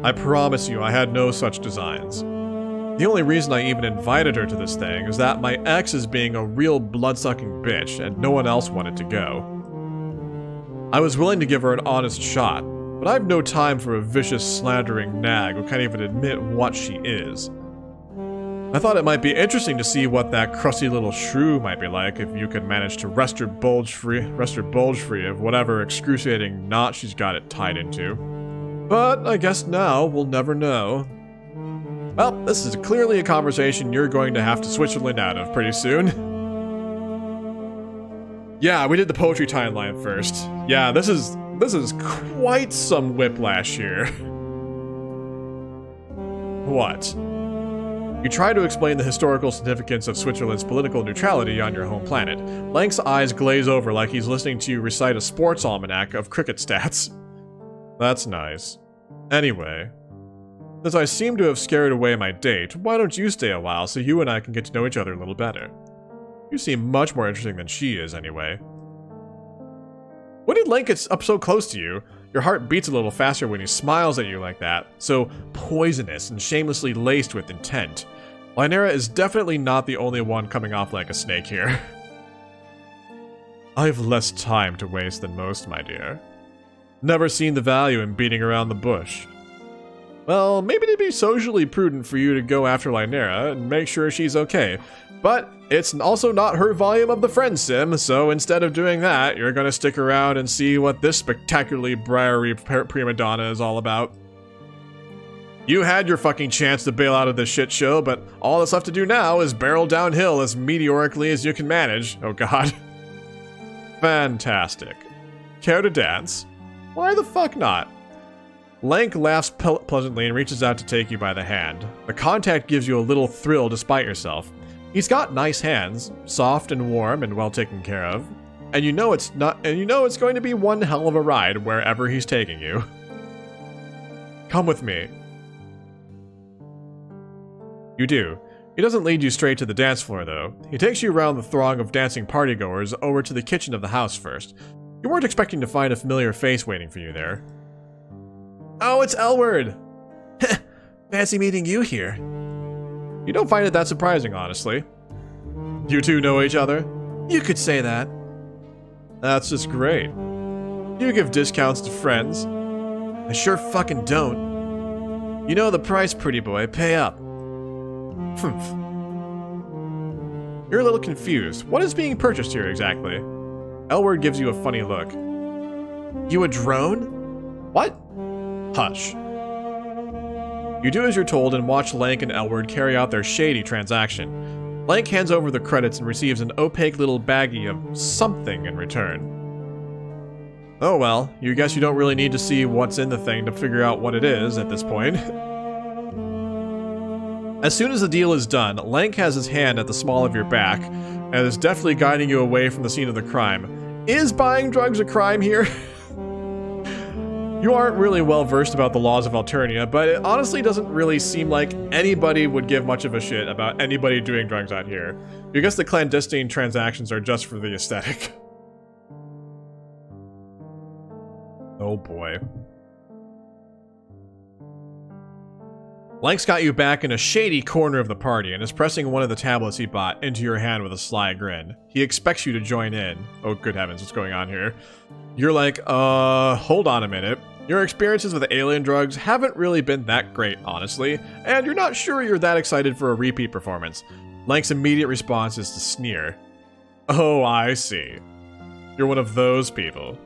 A: I promise you I had no such designs. The only reason I even invited her to this thing is that my ex is being a real bloodsucking bitch and no one else wanted to go. I was willing to give her an honest shot, but I have no time for a vicious, slandering nag who can't even admit what she is. I thought it might be interesting to see what that crusty little shrew might be like if you could manage to rest her bulge free, wrest her bulge free of whatever excruciating knot she's got it tied into. But I guess now we'll never know. Well, this is clearly a conversation you're going to have to Switzerland out of pretty soon. Yeah, we did the poetry timeline first. Yeah, this is this is quite some whiplash here. what? You try to explain the historical significance of Switzerland's political neutrality on your home planet. Lanque's eyes glaze over like he's listening to you recite a sports almanac of cricket stats. That's nice. Anyway, since I seem to have scared away my date, why don't you stay a while so you and I can get to know each other a little better? You seem much more interesting than she is, anyway. When did Lanque get up so close to you? Your heart beats a little faster when he smiles at you like that, so poisonous and shamelessly laced with intent. Lynera is definitely not the only one coming off like a snake here. I've less time to waste than most, my dear. Never seen the value in beating around the bush. Well, maybe it'd be socially prudent for you to go after Lynera and make sure she's okay. But it's also not her volume of the friend sim, so instead of doing that, you're gonna stick around and see what this spectacularly briary prima donna is all about. You had your fucking chance to bail out of this shit show, but all that's left to do now is barrel downhill as meteorically as you can manage. Oh god. Fantastic. Care to dance? Why the fuck not? Lanque laughs pleasantly and reaches out to take you by the hand. The contact gives you a little thrill despite yourself. He's got nice hands, soft and warm and well taken care of. And you know it's not and you know it's going to be one hell of a ride wherever he's taking you. Come with me. You do. He doesn't lead you straight to the dance floor though. He takes you around the throng of dancing partygoers over to the kitchen of the house first. You weren't expecting to find a familiar face waiting for you there. Oh, it's Elwurd! Fancy meeting you here. You don't find it that surprising, honestly. You two know each other? You could say that. That's just great. You give discounts to friends. I sure fucking don't. You know the price, pretty boy. Pay up. Humph. You're a little confused. What is being purchased here exactly? Elwurd gives you a funny look. You a drone? What? Hush. You do as you're told and watch Lanque and Elwurd carry out their shady transaction. Lanque hands over the credits and receives an opaque little baggie of something in return. Oh well, you guess you don't really need to see what's in the thing to figure out what it is at this point. as soon as the deal is done, Lanque has his hand at the small of your back and is definitely guiding you away from the scene of the crime. Is buying drugs a crime here? You aren't really well versed about the laws of Alternia, but it honestly doesn't really seem like anybody would give much of a shit about anybody doing drugs out here. You guess the clandestine transactions are just for the aesthetic. Oh boy. Lanque's got you back in a shady corner of the party and is pressing one of the tablets he bought into your hand with a sly grin. He expects you to join in. Oh, good heavens, what's going on here? You're like, uh, hold on a minute. Your experiences with alien drugs haven't really been that great, honestly, and you're not sure you're that excited for a repeat performance. Lanque's immediate response is to sneer. Oh, I see. You're one of those people.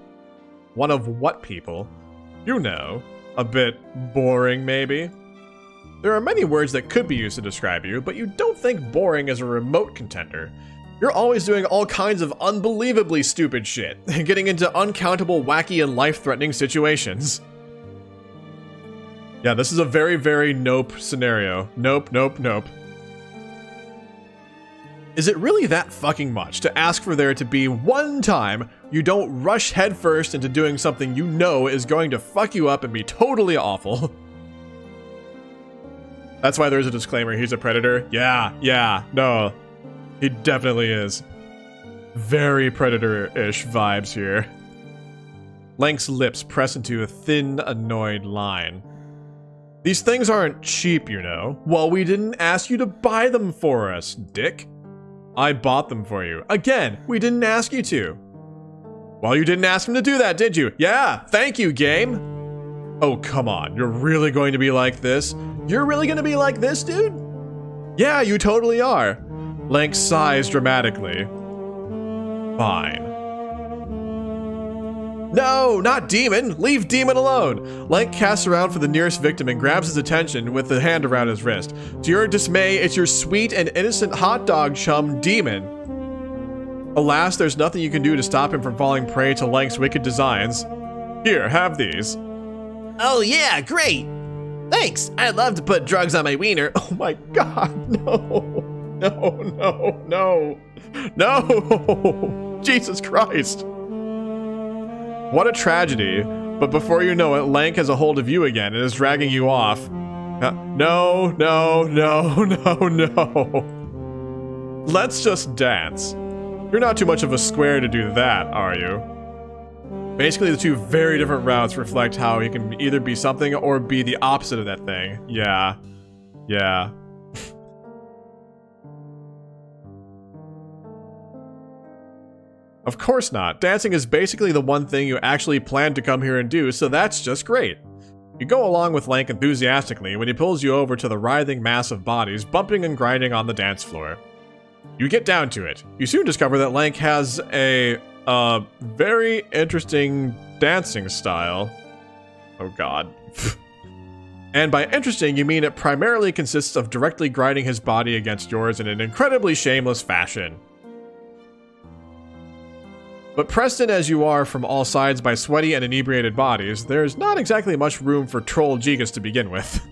A: One of what people? You know. A bit boring, maybe? There are many words that could be used to describe you, but you don't think boring is a remote contender. You're always doing all kinds of unbelievably stupid shit, getting into uncountable, wacky, and life-threatening situations. Yeah, this is a very, very nope scenario. Nope, nope, nope. Is it really that fucking much to ask for there to be one time you don't rush headfirst into doing something you know is going to fuck you up and be totally awful? That's why there's a disclaimer. He's a predator. Yeah, yeah, no. He definitely is. Very predator-ish vibes here. Lanque's lips press into a thin, annoyed line. These things aren't cheap, you know. Well, we didn't ask you to buy them for us, dick. I bought them for you. Again, we didn't ask you to. Well, you didn't ask him to do that, did you? Yeah, thank you, game. Oh, come on. You're really going to be like this? You're really gonna be like this, dude? Yeah, you totally are. Lanque sighs dramatically. Fine. No, not Diemen! Leave Diemen alone! Lanque casts around for the nearest victim and grabs his attention with the hand around his wrist. To your dismay, it's your sweet and innocent hot dog chum, Diemen. Alas, there's nothing you can do to stop him from falling prey to Lanque's wicked designs. Here, have these.
B: Oh yeah, great! Thanks. I'd love to put drugs on my wiener.
A: Oh my god, no. No, no, no. No! Jesus Christ. What a tragedy. But before you know it, Lanque has a hold of you again and is dragging you off. Uh, no, no, no, no, no. Let's just dance. You're not too much of a square to do that, are you? Basically, the two very different routes reflect how you can either be something or be the opposite of that thing. Yeah. Yeah. Of course not. Dancing is basically the one thing you actually plan to come here and do, so that's just great. You go along with Lanque enthusiastically when he pulls you over to the writhing mass of bodies bumping and grinding on the dance floor. You get down to it. You soon discover that Lanque has a uh, very interesting dancing style. Oh god. and by interesting, you mean it primarily consists of directly grinding his body against yours in an incredibly shameless fashion. But Preston as you are from all sides by sweaty and inebriated bodies, there's not exactly much room for troll gigas to begin with.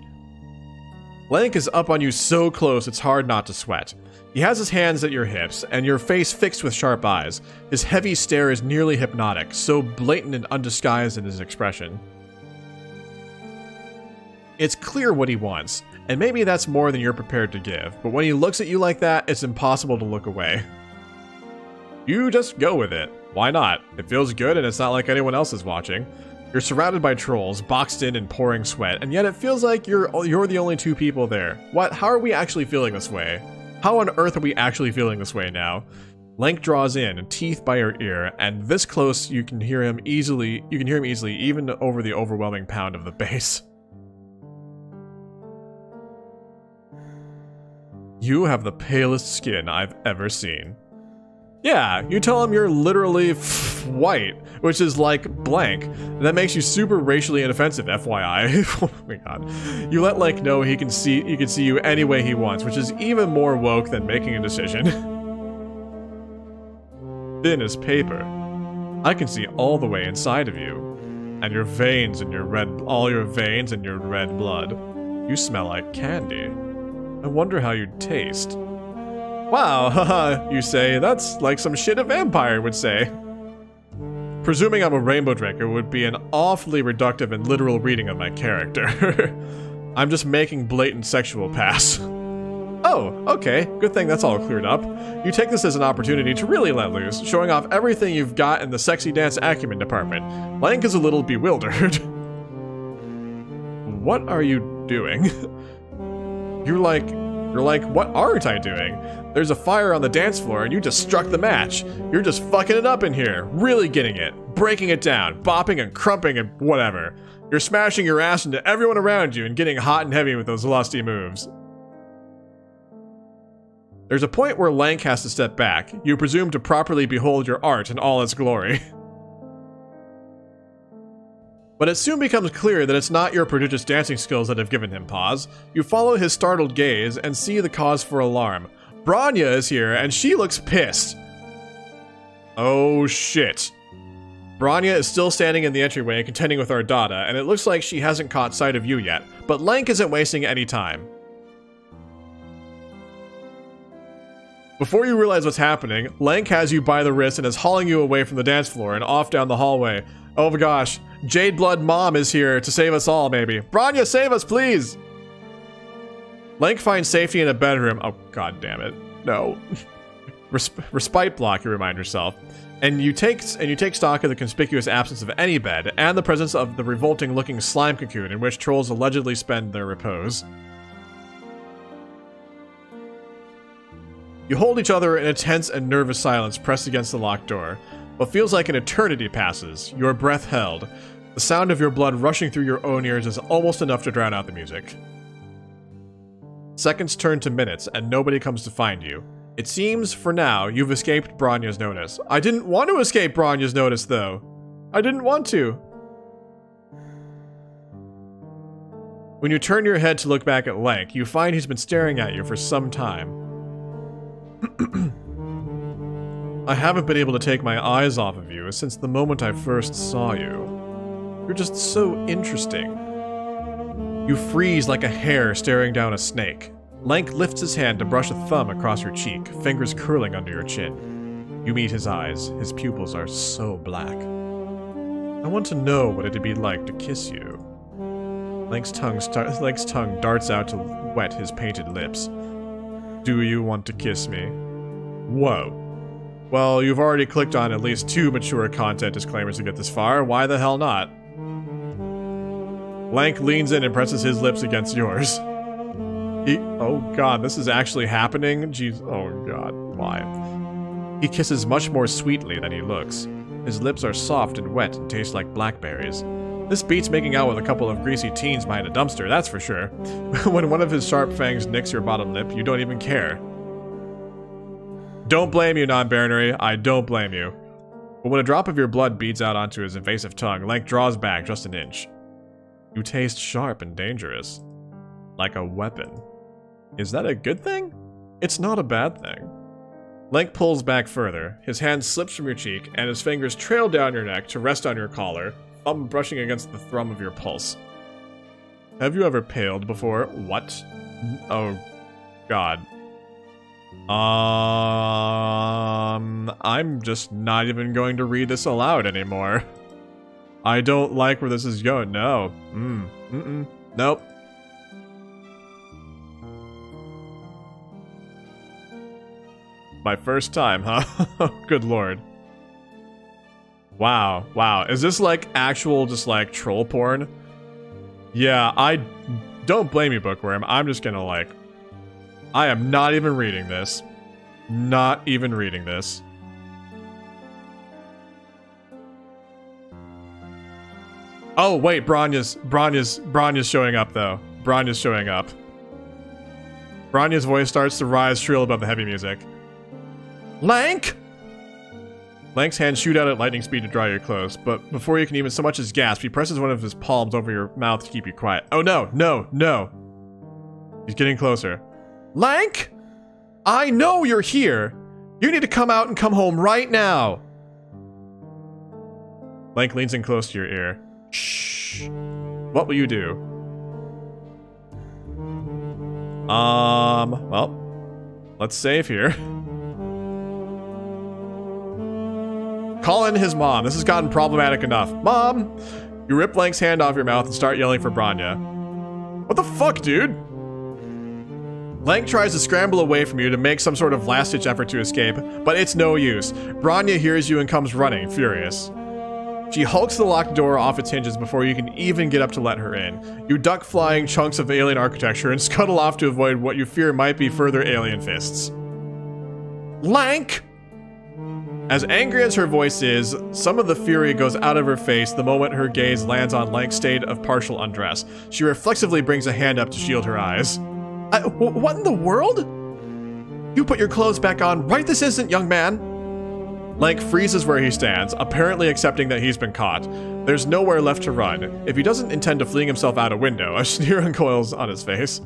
A: Lanque is up on you so close it's hard not to sweat. He has his hands at your hips, and your face fixed with sharp eyes. His heavy stare is nearly hypnotic, so blatant and undisguised in his expression. It's clear what he wants, and maybe that's more than you're prepared to give, but when he looks at you like that, it's impossible to look away. You just go with it. Why not? It feels good and it's not like anyone else is watching. You're surrounded by trolls, boxed in and pouring sweat, and yet it feels like you're you're the only two people there. What? How are we actually feeling this way? How on earth are we actually feeling this way now? Lanque draws in, teeth by her ear, and this close you can hear him easily. You can hear him easily, even over the overwhelming pound of the bass. You have the palest skin I've ever seen. Yeah, you tell him you're literally white, which is like blank. That makes you super racially inoffensive, FYI. oh my god. You let like know he can see he can see you any way he wants, which is even more woke than making a decision. Thin as paper. I can see all the way inside of you. And your veins and your red all your veins and your red blood. You smell like candy. I wonder how you'd taste. Wow, haha, you say, that's like some shit a vampire would say. Presuming I'm a rainbow drinker would be an awfully reductive and literal reading of my character. I'm just making blatant sexual pass. Oh, okay, good thing that's all cleared up. You take this as an opportunity to really let loose, showing off everything you've got in the sexy dance acumen department. Lanque is a little bewildered. what are you doing? You're like, you're like, what aren't I doing? There's a fire on the dance floor and you just struck the match. You're just fucking it up in here, really getting it, breaking it down, bopping and crumping and whatever. You're smashing your ass into everyone around you and getting hot and heavy with those lusty moves. There's a point where Lanque has to step back. You presume to properly behold your art in all its glory. But it soon becomes clear that it's not your prodigious dancing skills that have given him pause. You follow his startled gaze and see the cause for alarm. Bronya is here, and she looks pissed. Oh shit. Bronya is still standing in the entryway contending with Ardata, and it looks like she hasn't caught sight of you yet, but Lanque isn't wasting any time. Before you realize what's happening, Lanque has you by the wrist and is hauling you away from the dance floor and off down the hallway. Oh my gosh, Jade Blood Mom is here to save us all, maybe. Bronya, save us, please! Lanque finds safety in a bedroom. Oh, god damn it. No. Resp respite block, you remind yourself. And you take and you take stock of the conspicuous absence of any bed and the presence of the revolting-looking slime cocoon in which trolls allegedly spend their repose. You hold each other in a tense and nervous silence pressed against the locked door. What feels like an eternity passes, your breath held. The sound of your blood rushing through your own ears is almost enough to drown out the music. Seconds turn to minutes, and nobody comes to find you. It seems, for now, you've escaped Bronya's notice. I didn't want to escape Bronya's notice, though. I didn't want to. When you turn your head to look back at Lanque, you find he's been staring at you for some time. I haven't been able to take my eyes off of you since the moment I first saw you. You're just so interesting. You freeze like a hare staring down a snake. Lanque lifts his hand to brush a thumb across your cheek, fingers curling under your chin. You meet his eyes. His pupils are so black. I want to know what it'd be like to kiss you. Lanque's tongue, Lanque's tongue darts out to wet his painted lips. Do you want to kiss me? Whoa. Well, you've already clicked on at least two mature content disclaimers to get this far. Why the hell not? Lanque leans in and presses his lips against yours. He- oh god, this is actually happening? Jeez, oh god, why? He kisses much more sweetly than he looks. His lips are soft and wet and taste like blackberries. This beats making out with a couple of greasy teens behind a dumpster, that's for sure. when one of his sharp fangs nicks your bottom lip, you don't even care. Don't blame you, non-binary. I don't blame you. But when a drop of your blood beads out onto his invasive tongue, Lanque draws back just an inch. You taste sharp and dangerous. Like a weapon. Is that a good thing? It's not a bad thing. Lanque pulls back further. His hand slips from your cheek, and his fingers trail down your neck to rest on your collar, thumb brushing against the thrum of your pulse. Have you ever paled before? What? Oh, God. Um, I'm just not even going to read this aloud anymore. I don't like where this is going. No. Mm. Mm-mm. Nope. My first time, huh? Good lord. Wow, wow. Is this like actual just like troll porn? Yeah, I don't blame you, Bookworm. I'm just gonna like I am not even reading this. Not even reading this. Oh wait, Bronya's Bronya's Bronya's showing up though. Bronya's showing up. Bronya's voice starts to rise shrill above the heavy music. Lanque! Lanque's hands shoot out at lightning speed to dry your clothes, but before you can even so much as gasp, he presses one of his palms over your mouth to keep you quiet. Oh no, no, no. He's getting closer. Lanque! I know you're here! You need to come out and come home right now! Lanque leans in close to your ear. Shh. What will you do? Um, well, let's save here. Call in his mom. This has gotten problematic enough. Mom! You rip Lanque's hand off your mouth and start yelling for Bronya. What the fuck, dude? Lanque tries to scramble away from you to make some sort of last-ditch effort to escape, but it's no use. Bronya hears you and comes running, furious. She hulks the locked door off its hinges before you can even get up to let her in. You duck flying chunks of alien architecture and scuttle off to avoid what you fear might be further alien fists. Lanque! As angry as her voice is, some of the fury goes out of her face the moment her gaze lands on Lanque's state of partial undress. She reflexively brings a hand up to shield her eyes. I, w- what in the world? You put your clothes back on right this instant, young man. Lanque freezes where he stands, apparently accepting that he's been caught. There's nowhere left to run. If he doesn't intend to fling himself out a window, a sneer uncoils on his face.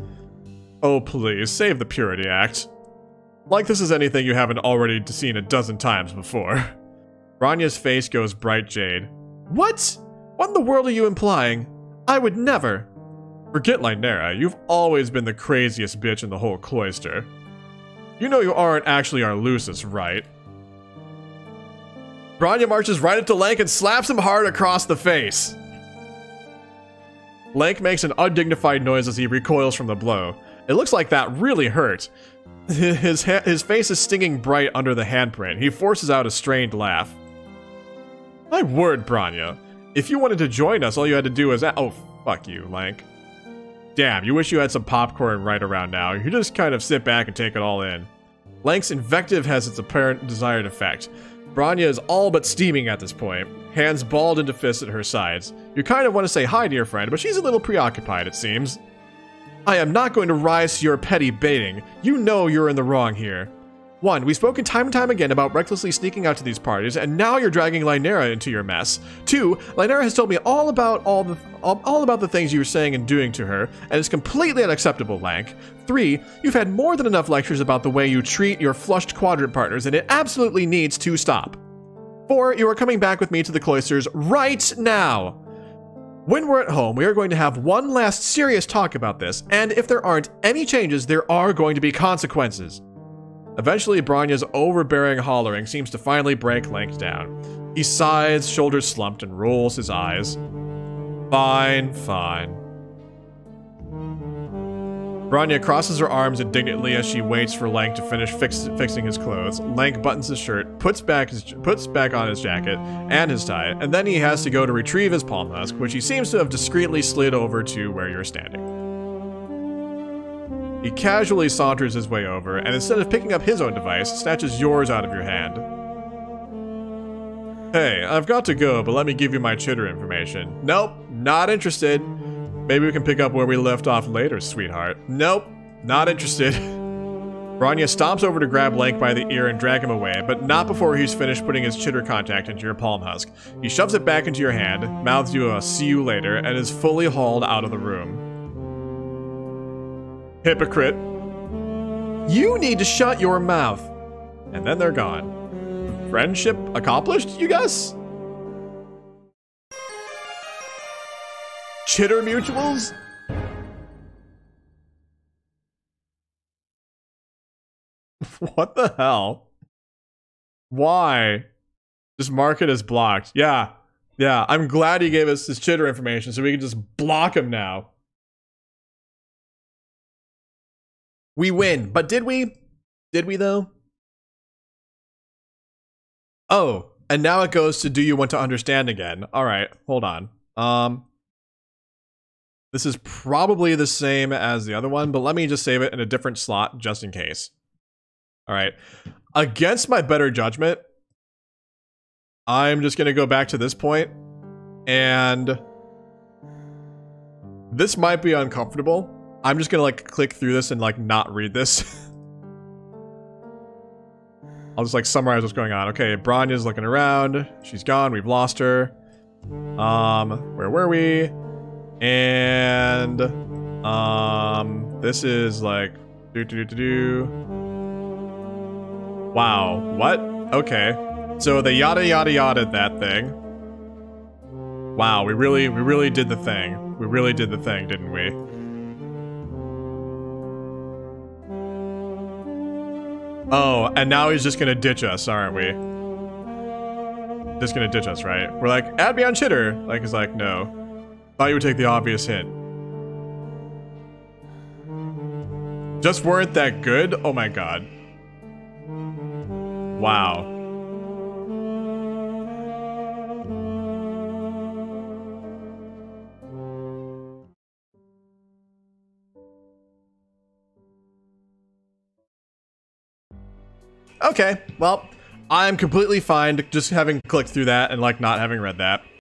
A: Oh, please, save the Purity Act. Like this is anything you haven't already seen a dozen times before. Bronya's face goes bright jade. What? What in the world are you implying? I would never. Forget Lynera, you've always been the craziest bitch in the whole cloister. You know you aren't actually our lusus, right? Bronya marches right up to Lanque and slaps him hard across the face. Lanque makes an undignified noise as he recoils from the blow. It looks like that really hurt. His, his face is stinging bright under the handprint. He forces out a strained laugh. My word, Bronya. If you wanted to join us, all you had to do was... Oh, fuck you, Lanque. Damn, you wish you had some popcorn right around now. You just kind of sit back and take it all in. Lanque's invective has its apparent desired effect. Bronya is all but steaming at this point, hands balled into fists at her sides. You kind of want to say hi your friend, but she's a little preoccupied, it seems. I am not going to rise to your petty baiting. You know you're in the wrong here. One, we've spoken time and time again about recklessly sneaking out to these parties, and now you're dragging Lynera into your mess. Two, Lynera has told me all about all the all, all about the things you were saying and doing to her, and it's completely unacceptable, Lanque. Three, you've had more than enough lectures about the way you treat your flushed quadrant partners, and it absolutely needs to stop. Four, you are coming back with me to the cloisters right now. When we're at home, we are going to have one last serious talk about this, and if there aren't any changes, there are going to be consequences. Eventually, Bronya's overbearing hollering seems to finally break Lanque down. He sighs, shoulders slumped, and rolls his eyes. Fine, fine. Bronya crosses her arms indignantly as she waits for Lanque to finish fix fixing his clothes. Lanque buttons his shirt, puts back his puts back on his jacket and his tie, and then he has to go to retrieve his palm husk, which he seems to have discreetly slid over to where you're standing. He casually saunters his way over, and instead of picking up his own device, snatches yours out of your hand. Hey, I've got to go, but let me give you my chitter information. Nope, not interested. Maybe we can pick up where we left off later, sweetheart. Nope, not interested. Bronya stomps over to grab Lanque by the ear and drag him away, but not before he's finished putting his chitter contact into your palm husk. He shoves it back into your hand, mouths you a see you later, and is fully hauled out of the room. Hypocrite. You need to shut your mouth. And then they're gone. Friendship accomplished, you guess? Chitter mutuals? what the hell? Why? Just mark it as blocked. Yeah. Yeah, I'm glad he gave us his chitter information so we can just block him now. We win. But did we? Did we though? Oh, and now it goes to do you want to understand again? All right, hold on. Um, this is probably the same as the other one, but let me just save it in a different slot just in case. All right. Against my better judgment, I'm just going to go back to this point and this might be uncomfortable. I'm just going to like click through this and like not read this. I'll just like summarize what's going on. Okay, Bronya's looking around. She's gone. We've lost her. Um, where were we? And um, this is like do do do do. Wow, what? Okay, so they yada yada yada that thing. Wow, we really we really did the thing. We really did the thing, didn't we? Oh, and now he's just gonna ditch us, aren't we? Just gonna ditch us, right? We're like, add me on Chitter. Like, he's like, no. Thought you would take the obvious hint. Just weren't that good? Oh my god. Wow. Okay, well, I'm completely fine just having clicked through that and like not having read that.